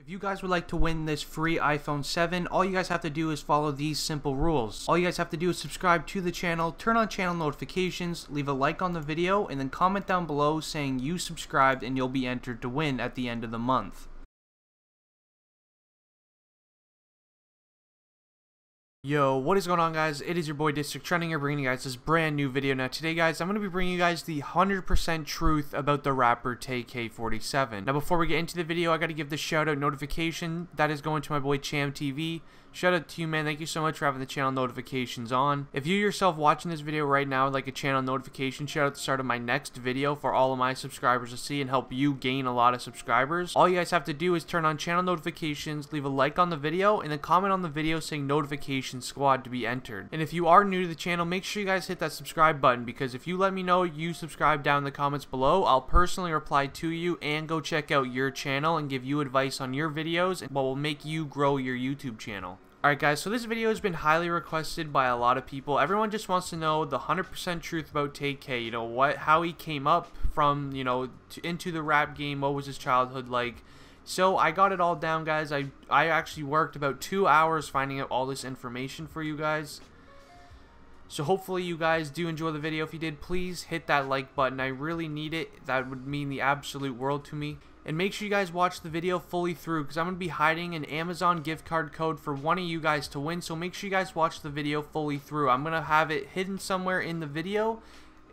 If you guys would like to win this free iPhone 7, all you guys have to do is follow these simple rules. All you guys have to do is subscribe to the channel, turn on channel notifications, leave a like on the video, and then comment down below saying you subscribed and you'll be entered to win at the end of the month. Yo, what is going on guys? It is your boy District Trending here bringing you guys this brand new video. Now today guys, I'm going to be bringing you guys the 100% truth about the rapper Tay-K47. Now before we get into the video, I got to give the shout out notification that is going to my boy Cham TV. Shout out to you, man. Thank you so much for having the channel notifications on. If you yourself watching this video right now like a channel notification, shout out the start of my next video for all of my subscribers to see and help you gain a lot of subscribers. All you guys have to do is turn on channel notifications, leave a like on the video, and then comment on the video saying notification squad to be entered. And if you are new to the channel, make sure you guys hit that subscribe button because if you let me know you subscribe down in the comments below, I'll personally reply to you and go check out your channel and give you advice on your videos and what will make you grow your YouTube channel. Alright guys, so this video has been highly requested by a lot of people. Everyone just wants to know the 100% truth about Tay-K, you know, what how he came up from, you know, to, into the rap game, what was his childhood like. So I got it all down guys. I I actually worked about 2 hours finding out all this information for you guys. So hopefully you guys do enjoy the video. If you did, please hit that like button. I really need it. That would mean the absolute world to me. And make sure you guys watch the video fully through because I'm going to be hiding an Amazon gift card code for one of you guys to win. So make sure you guys watch the video fully through. I'm going to have it hidden somewhere in the video.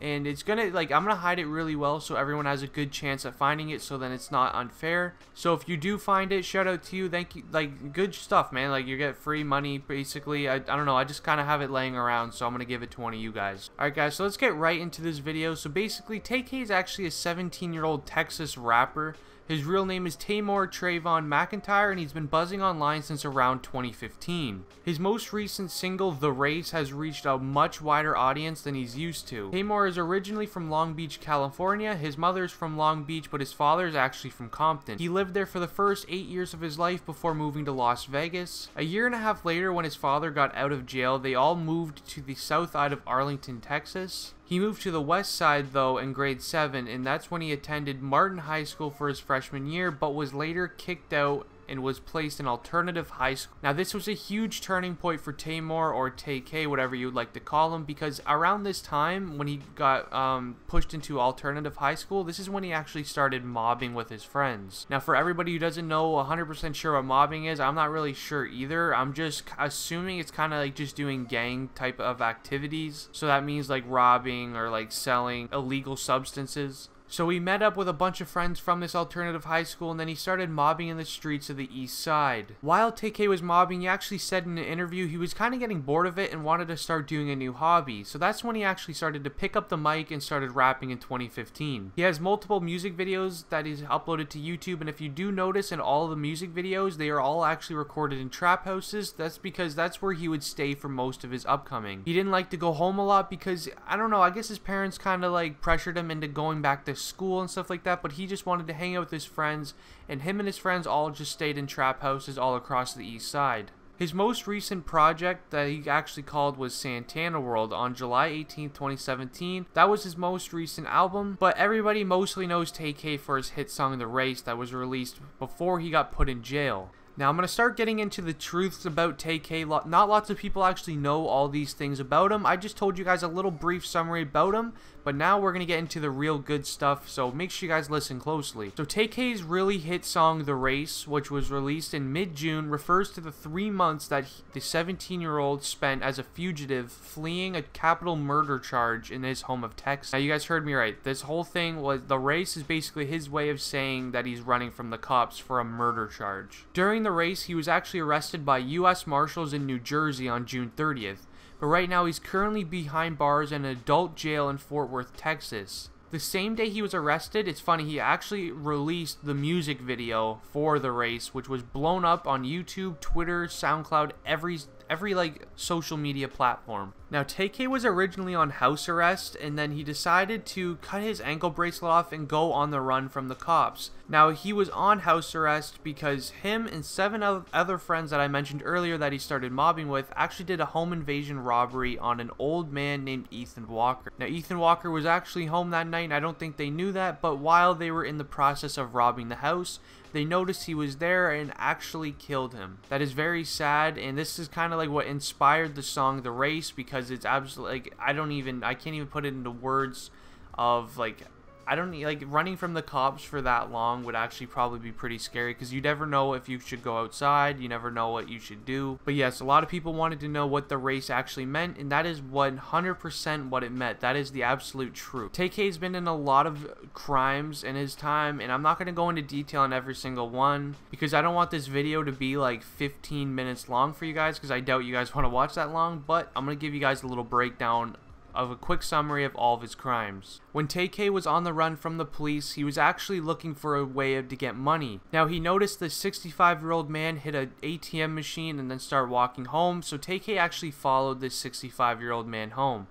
And it's going to, like, I'm going to hide it really well so everyone has a good chance at finding it so then it's not unfair. So if you do find it, shout out to you. Thank you. Like, good stuff, man. Like, you get free money, basically. I, I don't know. I just kind of have it laying around, so I'm going to give it to one of you guys. Alright, guys, so let's get right into this video. So basically, Tay-K is actually a 17-year-old Texas rapper his real name is Taymor Trayvon McIntyre and he's been buzzing online since around 2015. His most recent single, The Race, has reached a much wider audience than he's used to. Taymor is originally from Long Beach, California. His mother's from Long Beach, but his father is actually from Compton. He lived there for the first eight years of his life before moving to Las Vegas. A year and a half later, when his father got out of jail, they all moved to the south side of Arlington, Texas. He moved to the west side though in grade 7 and that's when he attended Martin High School for his freshman year but was later kicked out and was placed in alternative high school. Now this was a huge turning point for Taymor or Tay-K, whatever you would like to call him, because around this time when he got um, pushed into alternative high school, this is when he actually started mobbing with his friends. Now for everybody who doesn't know 100% sure what mobbing is, I'm not really sure either. I'm just assuming it's kind of like just doing gang type of activities. So that means like robbing or like selling illegal substances. So he met up with a bunch of friends from this alternative high school and then he started mobbing in the streets of the east side. While Tay-K was mobbing, he actually said in an interview he was kind of getting bored of it and wanted to start doing a new hobby. So that's when he actually started to pick up the mic and started rapping in 2015. He has multiple music videos that he's uploaded to YouTube and if you do notice in all the music videos, they are all actually recorded in trap houses. That's because that's where he would stay for most of his upcoming. He didn't like to go home a lot because, I don't know, I guess his parents kind of like pressured him into going back to school and stuff like that, but he just wanted to hang out with his friends, and him and his friends all just stayed in trap houses all across the east side. His most recent project that he actually called was Santana World on July 18, 2017. That was his most recent album, but everybody mostly knows Tay-K for his hit song The Race that was released before he got put in jail. Now I'm going to start getting into the truths about Tay-K. Not lots of people actually know all these things about him. I just told you guys a little brief summary about him, but now we're going to get into the real good stuff, so make sure you guys listen closely. So Tay-K's really hit song The Race, which was released in mid-June, refers to the three months that he, the 17-year-old spent as a fugitive fleeing a capital murder charge in his home of Texas. Now you guys heard me right. This whole thing was, The Race is basically his way of saying that he's running from the cops for a murder charge. During the race, he was actually arrested by U.S. Marshals in New Jersey on June 30th but right now he's currently behind bars in an adult jail in Fort Worth, Texas. The same day he was arrested, it's funny, he actually released the music video for the race, which was blown up on YouTube, Twitter, SoundCloud, every every like social media platform. Now Tay-K was originally on house arrest and then he decided to cut his ankle bracelet off and go on the run from the cops. Now he was on house arrest because him and seven other friends that I mentioned earlier that he started mobbing with actually did a home invasion robbery on an old man named Ethan Walker. Now Ethan Walker was actually home that night I don't think they knew that but while they were in the process of robbing the house they noticed he was there and actually killed him. That is very sad, and this is kind of like what inspired the song The Race because it's absolutely like I don't even I can't even put it into words of like I don't like running from the cops for that long would actually probably be pretty scary because you never know if you should go outside, you never know what you should do. But yes, a lot of people wanted to know what the race actually meant, and that is 100% what it meant. That is the absolute truth. Tay-K has been in a lot of crimes in his time, and I'm not going to go into detail on every single one because I don't want this video to be like 15 minutes long for you guys because I doubt you guys want to watch that long, but I'm going to give you guys a little breakdown of a quick summary of all of his crimes. When Tay was on the run from the police, he was actually looking for a way to get money. Now he noticed the 65 year old man hit an ATM machine and then start walking home, so Tay actually followed this 65 year old man home.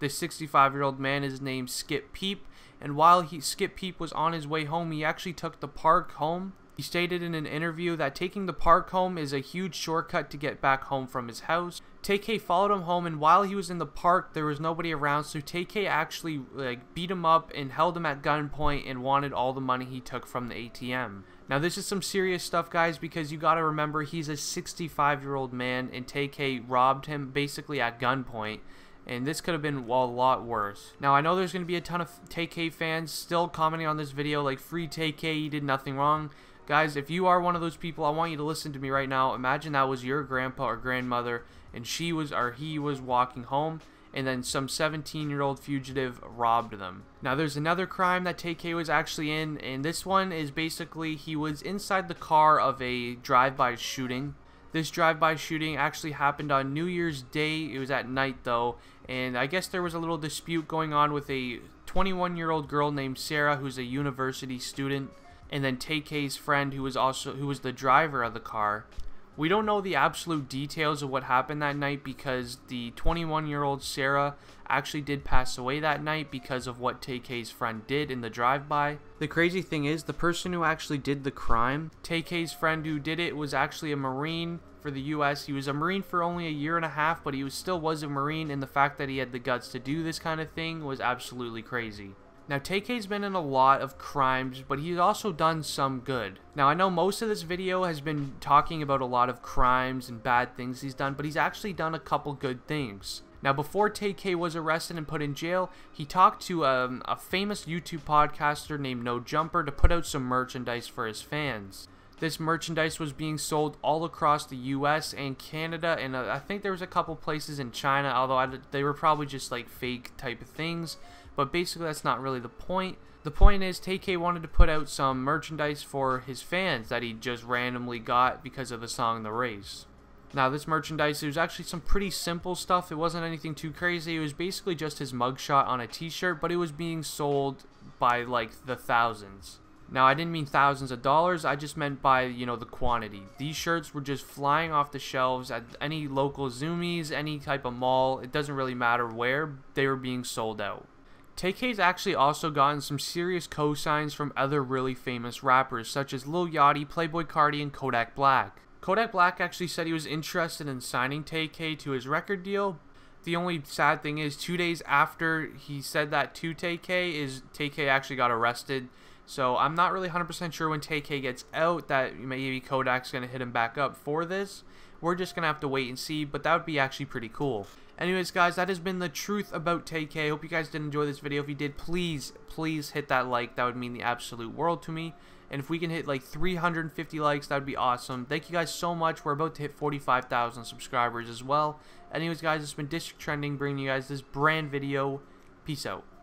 This 65 year old man is named Skip Pepe, and while he, Skip Pepe was on his way home, he actually took the park home he stated in an interview that taking the park home is a huge shortcut to get back home from his house. Tay-K followed him home and while he was in the park there was nobody around so Tay-K actually like beat him up and held him at gunpoint and wanted all the money he took from the ATM. Now this is some serious stuff guys because you gotta remember he's a 65 year old man and Tay-K robbed him basically at gunpoint and this could have been a lot worse. Now I know there's going to be a ton of Tay-K fans still commenting on this video like free Tay-K, he did nothing wrong. Guys, if you are one of those people, I want you to listen to me right now. Imagine that was your grandpa or grandmother, and she was or he was walking home, and then some 17-year-old fugitive robbed them. Now, there's another crime that Tay-K was actually in, and this one is basically he was inside the car of a drive-by shooting. This drive-by shooting actually happened on New Year's Day. It was at night though, and I guess there was a little dispute going on with a 21-year-old girl named Sarah who's a university student and then Tay-K's friend who was also who was the driver of the car. We don't know the absolute details of what happened that night because the 21 year old Sarah actually did pass away that night because of what Tay-K's friend did in the drive-by. The crazy thing is the person who actually did the crime, Tay-K's friend who did it was actually a Marine for the US. He was a Marine for only a year and a half, but he was, still was a Marine and the fact that he had the guts to do this kind of thing was absolutely crazy. Now, Tay-K's been in a lot of crimes, but he's also done some good. Now, I know most of this video has been talking about a lot of crimes and bad things he's done, but he's actually done a couple good things. Now, before Tay-K was arrested and put in jail, he talked to um, a famous YouTube podcaster named No Jumper to put out some merchandise for his fans. This merchandise was being sold all across the US and Canada, and uh, I think there was a couple places in China, although I, they were probably just like fake type of things. But basically, that's not really the point. The point is, Tay-K wanted to put out some merchandise for his fans that he just randomly got because of the song The Race. Now, this merchandise, it was actually some pretty simple stuff. It wasn't anything too crazy. It was basically just his mugshot on a t-shirt, but it was being sold by, like, the thousands. Now, I didn't mean thousands of dollars. I just meant by, you know, the quantity. These shirts were just flying off the shelves at any local Zumiez, any type of mall. It doesn't really matter where. They were being sold out. Tay-K's actually also gotten some serious cosigns from other really famous rappers such as Lil Yachty, Playboi Carti, and Kodak Black. Kodak Black actually said he was interested in signing Tay-K to his record deal. The only sad thing is, two days after he said that to Tay-K, is Tay-K actually got arrested. So I'm not really 100% sure when Tay-K gets out that maybe Kodak's going to hit him back up for this. We're just going to have to wait and see, but that would be actually pretty cool. Anyways, guys, that has been the truth about Tay-K. Hope you guys did enjoy this video. If you did, please, please hit that like. That would mean the absolute world to me. And if we can hit like 350 likes, that would be awesome. Thank you guys so much. We're about to hit 45,000 subscribers as well. Anyways, guys, it's been District Trending bringing you guys this brand video. Peace out.